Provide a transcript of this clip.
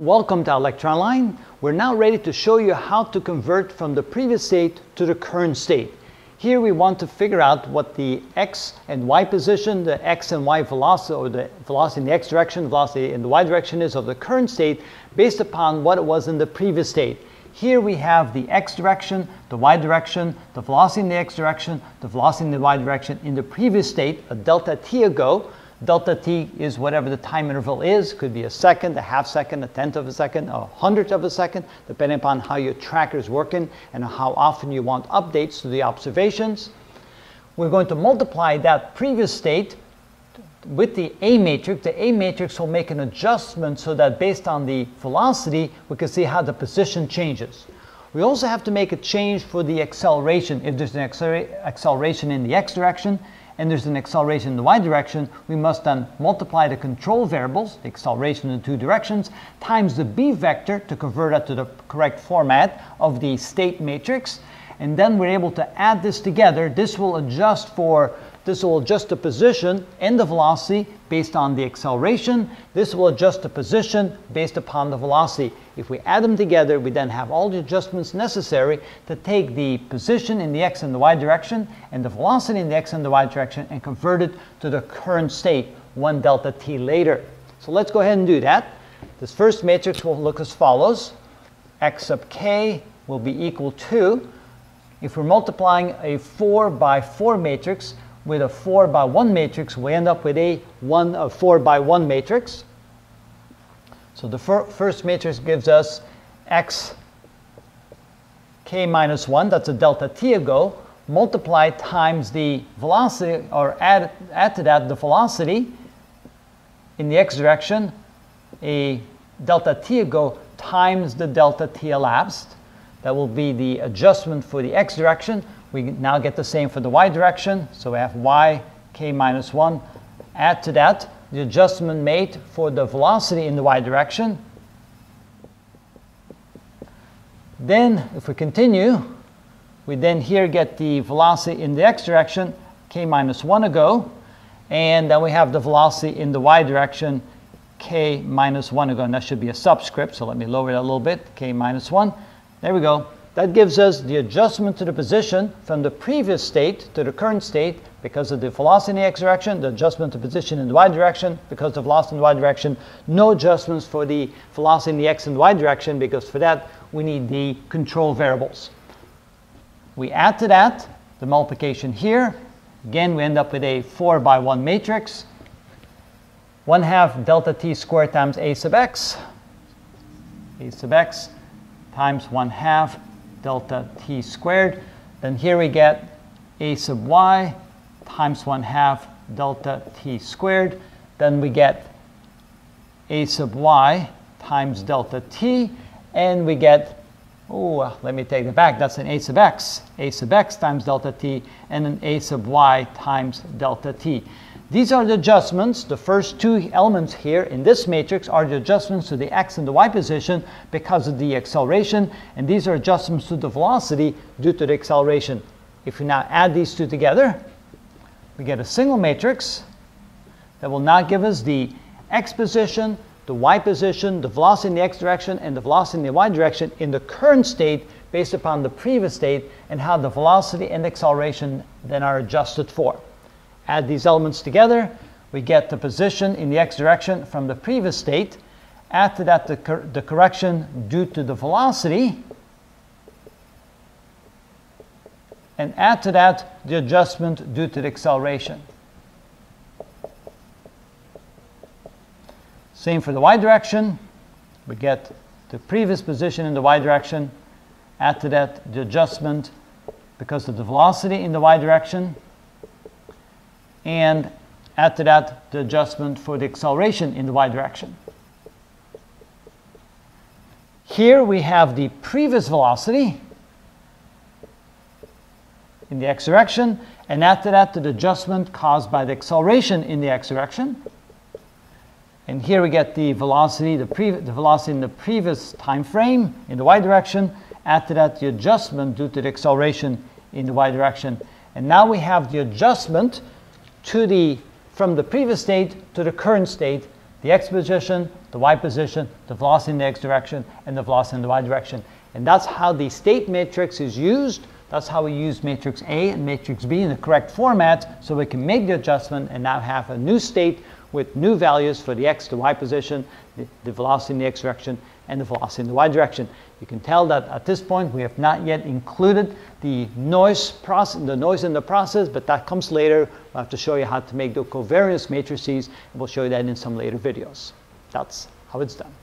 Welcome to ilectureonline. We're now ready to show you how to convert from the previous state to the current state. Here we want to figure out what the x and y position, the x and y velocity, or the velocity in the x direction, velocity in the y direction is of the current state based upon what it was in the previous state. Here we have the x direction, the y direction, the velocity in the x direction, the velocity in the y direction in the previous state, a delta t ago, Delta t is whatever the time interval is. Could be a second, a half second, a tenth of a second, a hundredth of a second, depending upon how your tracker is working and how often you want updates to the observations. We're going to multiply that previous state with the A matrix. The A matrix will make an adjustment so that based on the velocity, we can see how the position changes. We also have to make a change for the acceleration. If there's an acceleration in the x direction, and there's an acceleration in the y direction, we must then multiply the control variables, the acceleration in the two directions, times the b vector to convert that to the correct format of the state matrix. And then we're able to add this together. This will adjust for this will adjust the position and the velocity based on the acceleration. This will adjust the position based upon the velocity. If we add them together, we then have all the adjustments necessary to take the position in the x and the y direction and the velocity in the x and the y direction and convert it to the current state, 1 delta t later. So let's go ahead and do that. This first matrix will look as follows. x sub k will be equal to, if we're multiplying a 4 by 4 matrix, with a 4 by 1 matrix, we end up with a 1 a 4 by 1 matrix. So the fir first matrix gives us x k minus 1, that's a delta t ago, multiplied times the velocity, or add, add to that the velocity in the x direction, a delta t ago times the delta t elapsed. That will be the adjustment for the x direction. We now get the same for the y direction. So we have y k minus 1. Add to that the adjustment made for the velocity in the y direction. Then, if we continue, we then here get the velocity in the x direction, k minus 1 ago. And then we have the velocity in the y direction, k minus 1 ago. And that should be a subscript, so let me lower that a little bit, k minus 1. There we go. That gives us the adjustment to the position from the previous state to the current state because of the velocity in the x direction, the adjustment to position in the y direction because of the velocity in the y direction, no adjustments for the velocity in the x and y direction because for that we need the control variables. We add to that the multiplication here. Again, we end up with a 4 by 1 matrix. 1 half delta t squared times a sub x, a sub x times 1 half delta t squared. Then here we get a sub y times 1 half delta t squared. Then we get a sub y times delta t. And we get, oh, let me take it back. That's an a sub x. a sub x times delta t and an a sub y times delta t. These are the adjustments. The first two elements here in this matrix are the adjustments to the x and the y position because of the acceleration, and these are adjustments to the velocity due to the acceleration. If we now add these two together, we get a single matrix that will now give us the x position, the y position, the velocity in the x direction, and the velocity in the y direction in the current state based upon the previous state and how the velocity and acceleration then are adjusted for. Add these elements together, we get the position in the x direction from the previous state. Add to that the, cor the correction due to the velocity. And add to that the adjustment due to the acceleration. Same for the y direction. We get the previous position in the y direction. Add to that the adjustment because of the velocity in the y direction and add to that the adjustment for the acceleration in the y direction. Here we have the previous velocity in the x direction, and after that the adjustment caused by the acceleration in the x direction. And here we get the velocity, the, the velocity in the previous time frame in the y direction. After that, the adjustment due to the acceleration in the y direction. And now we have the adjustment to the, from the previous state to the current state, the x position the y position, the velocity in the x direction, and the velocity in the y direction. And that's how the state matrix is used. That's how we use matrix A and matrix B in the correct format so we can make the adjustment and now have a new state with new values for the x to y position, the, the velocity in the x direction, and the velocity in the y direction. You can tell that at this point we have not yet included the noise process, the noise in the process, but that comes later. We'll have to show you how to make the covariance matrices, and we'll show you that in some later videos. That's how it's done.